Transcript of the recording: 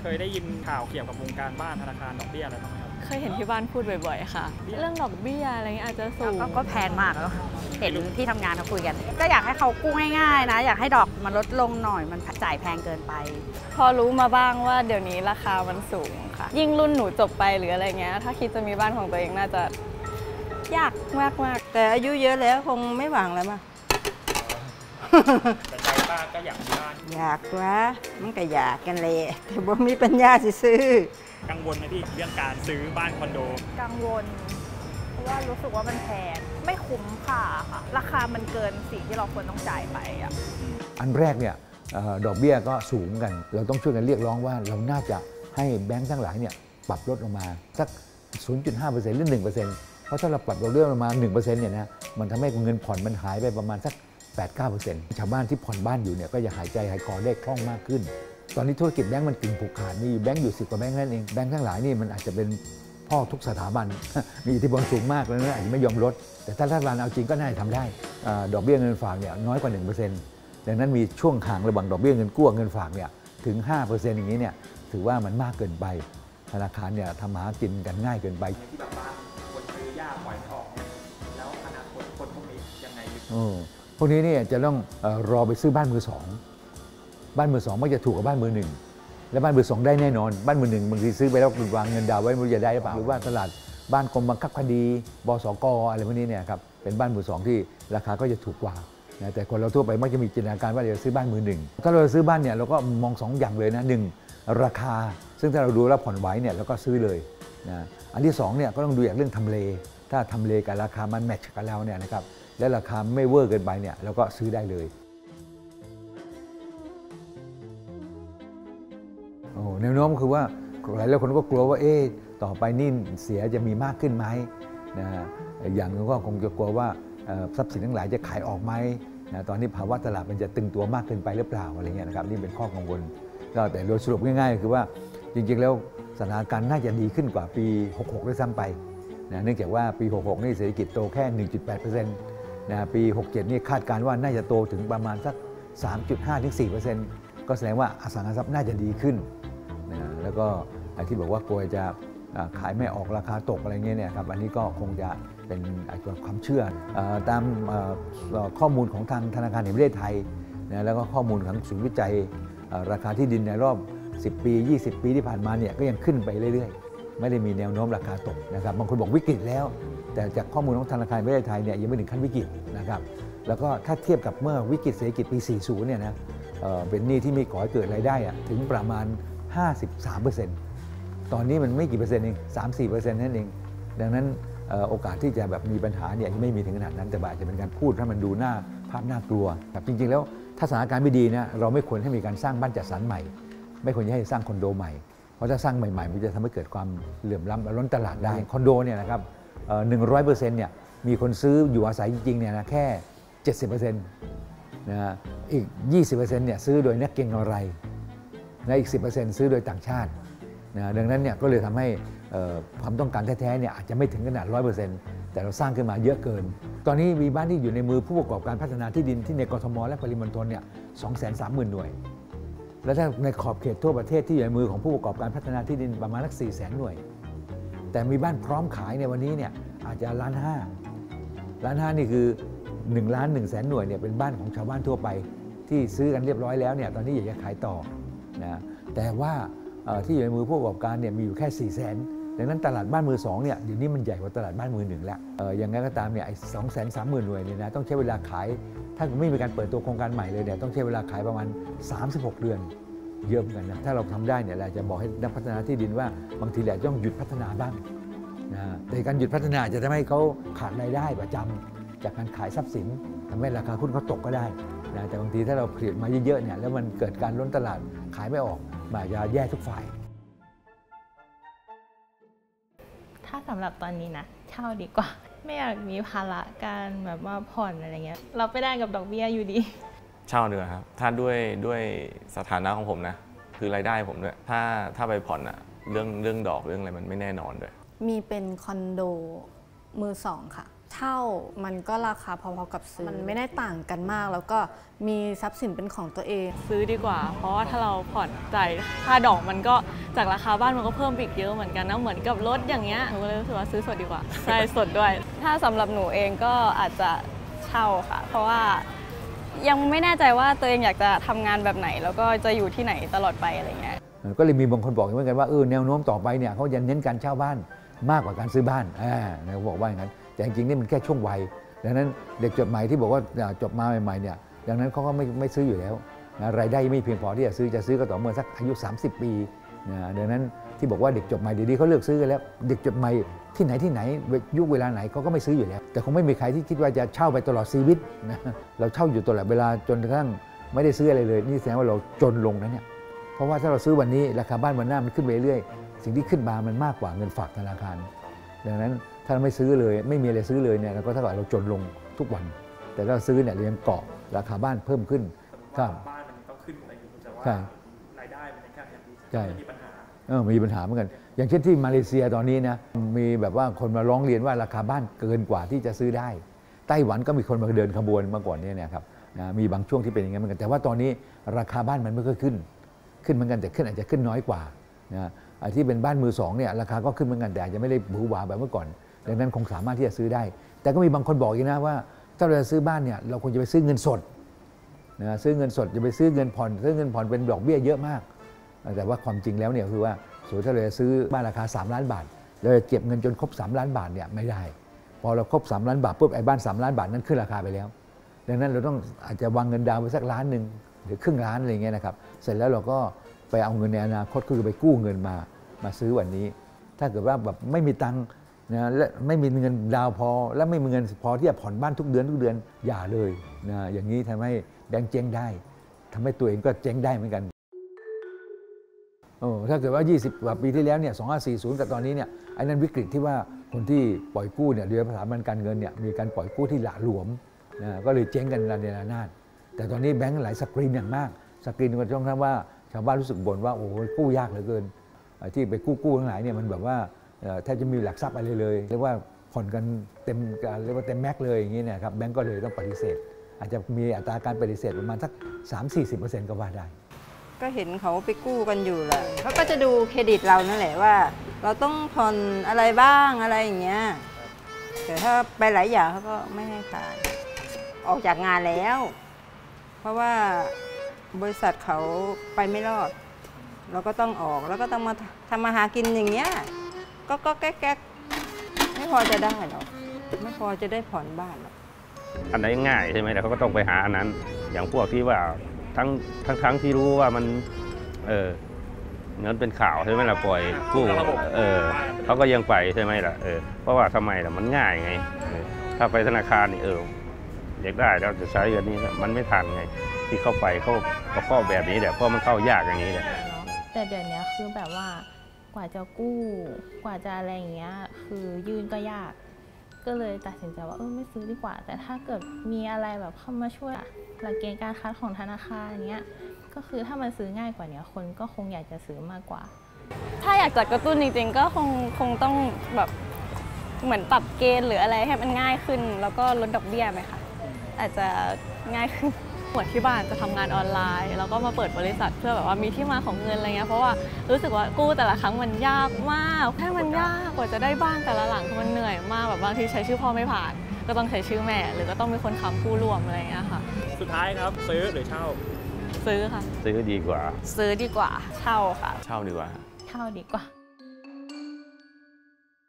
เคยได้ยินข่าวเกี่ยวกับวงการบ้านธนาคารดอกเบี้ยอะไรบ้างไหมครับ เคยเห็นที่บ้านพูดบ่อยๆ ค่ะ เรื่องดอกเบี้ยอะไรเงี้ยอาจจะสูง ก็ก็แพงมากแล้วเห็นที่ทำงานเขาคุยกัน ก็อยากให้เขากู้ง่ายๆนะ อยากให้ดอกมันลดลงหน่อยมันจ่ายแพงเกินไป พอรู้มาบ้างว่าเดี๋ยวนี้ราคามันสูงค่ะ ยิ่งรุ่นหนูจบไปหรืออะไรเงี้ยถ้าคิดจะมีบ้านของตัวเองน่าจะยากมากๆแต่อายุเยอะแล้วคงไม่หวังแล้วมั้งแต่ใจ ป้าก็อยากมีบ้าน อยากวะมันก็อยากกันเลย แต่บ่มีปัญญาสิซื้อ กังวลไหมพี่เรื่องการซื้อบ้านคอนโด กังวล เพราะว่ารู้สึกว่ามันแพงไม่คุ้มค่าค่ะ ราคามันเกินสิ่งที่เราควรต้องจ่ายไปอะอันแรกเนี่ยเอ่อดอกเบี้ยก็สูงกัน เราต้องช่วยกันเรียกร้องว่าเราน่าจะให้แบงก์ทั้งหลายเนี่ยปรับลดลงมาสัก 0.5%หรือ 1%เพราะถ้าเราปรับดอกเบี้ยลงมา 1%เนี่ยนะมันทำให้เงินผ่อนมันหายไปประมาณสัก 8-9%ชาวบ้านที่ผ่อนบ้านอยู่เนี่ยก็จะหายใจหายคอได้คล่องมากขึ้น ตอนนี้ธุรกิจแบงก์มันกึ่งผูกขาดมีอยู่แบงก์อยู่สิบกว่าแบงก์นั่นเองแบงก์ทั้งหลายนี่มันอาจจะเป็นพ่อทุกสถาบัน มีอิทธิพลสูงมากแล้วนะอาจจะไม่ยอมลด แต่ถ้ารัฐบาลเอาจริงก็น่าจะทำได้อ่าดอกเบี้ยเงินฝากเนี่ยน้อยกว่า 1%ดังนั้นมีช่วงห่างระหว่างดอกเบี้ยเงินกู้กับเงินฝากเนี่ยถึง 5%อย่างนี้เนี่ยถือว่ามันมากเกินไปธนาคารเนี่ยทำมาหากินกันง่ายเกินไปที่แบบบ้านคนซื้อยากปล่อยไม่ออกเนี่ยแล้วอนาคตคนพวกนี้ยังไงเออ พวกนี้เนี่ยจะต้องรอไปซื้อบ้านมือสองบ้านมือสองมักจะถูกกว่าบ้านมือหนึ่งและบ้านมือสองได้แน่นอน บ้านมือหนึ่งบางทีซื้อไปแล้ววางเงินดาวไว้ไม่รู้จะได้หรือเปล่าหรือว่าตลาดบ้านกรมบังคับคดีบสกอะไรพวกนี้เนี่ยครับเป็นบ้านมือสองที่ราคาก็จะถูกกว่านะแต่คนเราทั่วไปมักจะมีจินตนาการว่าเราจะซื้อบ้านมือหนึ่งถ้าเราจะซื้อบ้านเนี่ยเราก็มองสองอย่างเลยนะหนึ่งราคา ซึ่งถ้าเราดูแล้วผ่อนไหวเนี่ยเราก็ซื้อเลยนะอันที่สองเนี่ยก็ต้องดูอย่างเรื่องทำเล ถ้าทำเลกับราคามันแมทช์กันแล้วเนี่ยนะครับ และราคาไม่เวอร์เกินไปเนี่ยเราก็ซื้อได้เลยโอ้แนวโน้มคือว่าหลายๆคนก็กลัวว่าเอ๊ะต่อไปนี่เสียจะมีมากขึ้นไหมนะอย่างนึงก็คงจะกลัวว่าทรัพย์สินทั้งหลายจะขายออกไหมนะตอนนี้ภาวะตลาดมันจะตึงตัวมากเกินไปหรือเปล่าอะไรเงี้ยนะครับนี่เป็นข้อกังวลก็แต่โดยสรุปง่ายๆ คือว่าจริงๆแล้วสถานการณ์น่าจะดีขึ้นกว่าปี 66 ด้วยซ้ำไปนะเนื่องจากว่าปี 66 นี่เศรษฐกิจโตแค่ 1.8%นะปี 67 นี่คาดการณ์ว่าน่าจะโตถึงประมาณสัก 3.5-4%ก็แสดงว่าอสังหาริมทรัพย์น่าจะดีขึ้นนะแล้วก็ที่บอกว่ากลัวจะขายไม่ออกราคาตกอะไรเงี้ยเนี่ยครับอันนี้ก็คงจะเป็นอาจจะความเชื่อตามข้อมูลของทางธนาคารแห่งประเทศไทยนะแล้วก็ข้อมูลของศูนย์วิจัยราคาที่ดินในรอบ 10 ปี 20 ปีที่ผ่านมาเนี่ยก็ยังขึ้นไปเรื่อยๆ ไม่ได้มีแนวโน้มราคาตกนะครับบางคนบอกวิกฤตแล้ว แต่จากข้อมูลของธนาคารประเทศไทยเนี่ยยังไม่ถึงขั้นวิกฤตนะครับแล้วก็ถ้าเทียบกับเมื่อวิกฤตเศรษฐกิจปี 40 เนี่ยนะเเป็นหนี้ที่มีก่อให้เกิดรายได้อะถึงประมาณ 53%ตอนนี้มันไม่กี่เปอร์เซ็นต์เอง3-4%นั่นเอง ดังนั้นออโอกาสที่จะแบบมีปัญหาเนี่ยยังไม่มีถึงขนาดนั้นแต่ว่าอาจจะเป็นการพูดให้มันดูหน้าภาพน่ากลัวครับจริง ๆ แล้วถ้าสถานการณ์ไม่ดีนะเราไม่ควรให้มีการสร้างบ้านจัดสรรใหม่ ไม่ควรจะให้สร้างคอนโดใหม่เพราะถ้าสร้างใหม่ๆมันจะทำให้เกิดความเหลื่อมล้ำและล้นตลาดได้คอนโดเนี่ยนะครับ หนึ่งร้อยเปอร์เซ็นต์เนี่ยมีคนซื้ออยู่อาศัยจริงๆเนี่ยนะแค่70%นะฮะอีก20%เนี่ยซื้อโดยนักเก็งกำไรและอีก10%ซื้อโดยต่างชาตินะดังนั้นเนี่ยก็เลยทำให้ความต้องการแท้ๆเนี่ยอาจจะไม่ถึงขนาด100%แต่เราสร้างขึ้นมาเยอะเกิน ตอนนี้มีบ้านที่อยู่ในมือผู้ประกอบการพัฒนาที่ดินที่ในกรทมและปริมณฑลเนี่ย230,000หมื่นหน่วย และถ้าในขอบเขตทั่วประเทศที่อยู่ในมือของผู้ประกอบการพัฒนาที่ดินประมาณสัก4 0 0 0 0 0หน่วย แต่มีบ้านพร้อมขายในวันนี้เนี่ยอาจจะล้านห้าล้านห้านี่คือ1ล้าน1แสนหน่วยเนี่ยเป็นบ้านของชาวบ้านทั่วไป ที่ซื้อกันเรียบร้อยแล้วเนี่ยตอนนี้อยากจะขายต่อนะแต่ว่าที่อยู่ในมือผู้ประกอบการเนี่ยมีอยู่แค่4ี่แสนดังนั้นตลาดบ้านมือสองเนี่ยเดี๋ยวนี้มันใหญ่กว่าตลาดบ้านมือหนึ่งแล้วอย่างไงก็ตามเนี่ยไอ้สองแสนสามหมื่นหน่วยเนี่ยนะต้องใช้เวลาขาย ถ้าไม่มีการเปิดตัวโครงการใหม่เลยเนี่ยต้องใช้เวลาขายประมาณ 36 เดือน เยอะเหมือนกันนะถ้าเราทำได้เนี่ยเราจะบอกให้นักพัฒนาที่ดินว่า บางทีเราต้องหยุดพัฒนาบ้างนะแต่การหยุดพัฒนาจะทำให้เขาขาดรายได้ประจำจากการขายทรัพย์สินทำให้ราคาหุ้นเขาตกก็ได้นะแต่บางทีถ้าเราผลิตมาเยอะๆเนี่ยแล้วมันเกิดการล้นตลาดขายไม่ออกมันอาจะแย่ทุกฝ่าย ถ้าสำหรับตอนนี้นะเช่าดีกว่า ไม่อยากมีภาระการแบบว่าผ่อนอะไรเงี้ยเราไปได้กับดอกเบี้ยอยู่ดี เช่าดีกว่าครับ ถ้าด้วยด้วยสถานะของผมนะ คือรายได้ผมด้วย ถ้าถ้าไปผ่อนอะเรื่องเรื่องดอกเรื่องอะไรมันไม่แน่นอนด้วย มีเป็นคอนโดมือสองค่ะ เช่ามันก็ราคาพอๆกับซื้อ มันไม่ได้ต่างกันมาก แล้วก็มีทรัพย์สินเป็นของตัวเอง ซื้อดีกว่า เพราะว่าถ้าเราผ่อนจ่ายค่าดอกมันก็จากราคาบ้านมันก็เพิ่มไปอีกเยอะเหมือนกันนะ เหมือนกับรถอย่างเงี้ย หนูก็เลยรู้สึกว่าซื้อสดดีกว่า ใช่สดด้วย ถ้าสำหรับหนูเองก็อาจจะเช่าค่ะ เพราะว่า ยังไม่แน่ใจว่าตัวเองอยากจะทำงานแบบไหน แล้วก็จะอยู่ที่ไหนตลอดไปอะไรเงี้ยก็เลยมีบางคนบอกเหมือนกันว่าเออแนวโน้มต่อไปเนี่ยเขาจะเน้นการเช่าบ้านมากกว่าการซื้อบ้านอ่าเขาบอกว่าอย่างนั้นแต่จริงๆนี่มันแค่ช่วงวัยดังนั้นเด็กจบใหม่ที่บอกว่าอ่าจบมาใหม่ๆเนี่ยดังนั้นเขาก็ไม่ไม่ซื้ออยู่แล้วนะรายได้ไม่เพียงพอที่จะซื้อจะซื้อก็ต่อเมื่อสักอายุ 30 ปีนะดังนั้นที่บอกว่าเด็กจบใหม่เดี๋ยวนี้เขาเลือกซื้อกันแล้ว เด็กจบใหม่ที่ไหนที่ไหนยุคเวลาไหนเขาก็ไม่ซื้ออยู่แล้ว แต่คงไม่มีใครที่คิดว่าจะเช่าไปตลอดชีวิตนะเราเช่าอยู่ตลอดเวลาจนกระทั่งไม่ได้ซื้ออะไรเลย นี่แสดงว่าเราจนลงนะเนี่ยเพราะว่าถ้าเราซื้อวันนี้ราคาบ้านวันหน้ามันขึ้นไปเรื่อยๆสิ่งที่ขึ้นมามันมากกว่าเงินฝากธนาคาร ดังนั้นถ้าเราไม่ซื้อเลย ไม่มีอะไรซื้อเลยเนี่ยเราก็เท่ากับเราจนลงทุกวัน แต่ถ้าเราซื้อเนี่ยเรายังเกาะราคาบ้านเพิ่มขึ้นครับบ้านมันก็ขึ้นอะไรอยู่แต่ว่าใช่รายได้มันยังแค่ยังใช่มีปัญหาเออมีปัญหาเหมือนกัน อย่างเช่นที่มาเลเซียตอนนี้นะมีแบบว่าคนมาร้องเรียนว่าราคาบ้านเกินกว่าที่จะซื้อได้ ไต้หวันก็มีคนมาเดินขบวนมาก่อนเนี่ยนะครับนะมีบางช่วงที่เป็นอย่างนั้นเหมือนกัน แต่ว่าตอนนี้ราคาบ้านมันไม่ค่อยขึ้น ขึ้นเหมือนกันแต่ขึ้นอาจจะขึ้นน้อยกว่านะไอ้ที่เป็นบ้านมือสองเนี่ยราคาก็ขึ้นเหมือนกันแต่อาจจะไม่ได้หวือหวาแบบเมื่อก่อนดังนั้นคงสามารถที่จะซื้อได้ แต่ก็มีบางคนบอกอีกนะว่า ถ้าเราจะซื้อบ้านเนี่ยเราควรจะไปซื้อเงินสดนะซื้อเงินสดจะไปซื้อเงินผ่อน ซื้อเงินผ่อนเป็นดอกเบี้ยเยอะมาก แต่ว่าความจริงแล้วเนี่ยคือว่าสมมติถ้าเราจะซื้อบ้านราคา 3 ล้านบาทเราจะเก็บเงินจนครบ 3 ล้านบาทเนี่ยไม่ได้ พอเราครบ 3 ล้านบาทปุ๊บไอ้บ้าน 3 ล้านบาทนั้นขึ้นราคาไปแล้ว ดังนั้นเราต้องอาจจะวางเงินดาวไว้สักล้านหนึ่งหรือครึ่งล้านอะไรเงี้ยนะครับเสร็จแล้วเราก็ไปเอาเงินในอนาคตคือไปกู้เงินมามาซื้อวันนี้ ถ้าเกิดว่าแบบไม่มีตังค์นะและไม่มีเงินดาวพอ และไม่มีเงินพอที่จะผ่อนบ้านทุกเดือนทุกเดือนอย่าเลยนะอย่างนี้ทำให้แบงก์เจ๊งได้ทำให้ตัวเองก็เจ๊งได้เหมือนกัน ถ้าเกิดว่า 20กว่าปีที่แล้วเนี่ย2540 กับตอนนี้เนี่ยไอ้นั้นวิกฤตที่ว่าคนที่ปล่อยกู้เนี่ยคือสถาบันการเงินเนี่ยมีการปล่อยกู้ที่หละหลวมนะก็เลยเจ๊งกันระเนระนาดแต่ตอนนี้แบงก์หลายสกรีนอย่างมาก สกรีนก็ต้องทำว่าชาวบ้านรู้สึกบ่นว่าโอ้โหกู้ยากเหลือเกิน ที่ไปกู้กู้ทั้งหลายเนี่ยมันแบบว่าแทบจะมีหลักทรัพย์อะไรเลยเรียกว่าผ่อนกันเต็มเรียกว่าเต็ม max เลยอย่างนี้เนะครับแบงก์ก็เลยต้องปฏิเสธ อาจจะมีอัตราการปฏิเสธประมาณสัก 3-40%ก็ว่าได้ ก็เห็นเขาไปกู้กันอยู่แหละเขาก็จะดูเครดิตเรานั่นแหละว่า เราต้องผ่อนอะไรบ้างอะไรอย่างเงี้ยแต่ถ้าไปหลายอย่างเขาก็ไม่ให้ผ่านออกจากงานแล้ว เพราะว่าบริษัทเขาไปไม่รอด เราก็ต้องออกแล้วก็ต้องมาทำมาหากินอย่างเงี้ยก็ก็แก๊กแก๊กไม่พอจะได้หรอกไม่พอจะได้ผ่อนบ้านหรอกอันไหนง่ายใช่ไหมแต่เขาก็ต้องไปหาอันนั้น อย่างพวกที่ว่า ทั้งทั้งทั้งที่รู้ว่ามัน เออเงินเป็นข่าวใช่ไหมล่ะปล่อยกู้เออเขาก็ยังไปใช่ไหมล่ะเออเพราะว่าทำไมล่ะมันง่ายไงถ้าไปธนาคารนี่เอออยากได้แล้วจะใช้เงินนี้มันไม่ทันไง ที่เข้าไปเขาเขาเข้าแบบนี้แหละเพราะมันเข้ายากอย่างนี้แหละแต่เดี๋ยวนี้คือแบบว่ากว่าจะกู้ กว่าจะอะไรอย่างเงี้ย คือยื่นก็ยาก ก็เลยตัดสินใจว่าเออไม่ซื้อดีกว่า แต่ถ้าเกิดมีอะไรแบบเข้ามาช่วยหลักเกณฑ์การคัดของธนาคารอย่างเงี้ยก็คือถ้ามันซื้อง่ายกว่าเนี้ยคนก็คงอยากจะซื้อมากกว่า ถ้าอยากจัดกระตุ้นจริงๆ ก็คงคงต้องแบบเหมือนปรับเกณฑ์หรืออะไรให้มันง่ายขึ้น แล้วก็ลดดอกเบี้ยไหมคะอาจจะง่ายขึ้น หมือนที่บ้านจะทำงานออนไลน์ แล้วก็มาเปิดบริษัทเพื่อแบบว่ามีที่มาของเงินอะไรเงี้ยเพราะว่ารู้สึกว่ากู้แต่ละครั้งมันยากมากแค่มันยากกว่าจะได้บ้านแต่ละหลังคือมันเหนื่อยมากแบบบางทีใช้ชื่อพ่อไม่ผ่าน ก็ต้องใช้ชื่อแม่ หรือก็ต้องมีคนค้ำกู้รวมอะไรเงี้ยค่ะสุดท้ายครับซื้อหรือเช่า ซื้อค่ะ ซื้อดีกว่า ซื้อดีกว่าเช่าค่ะ เช่าดีกว่าเท่าดีกว่า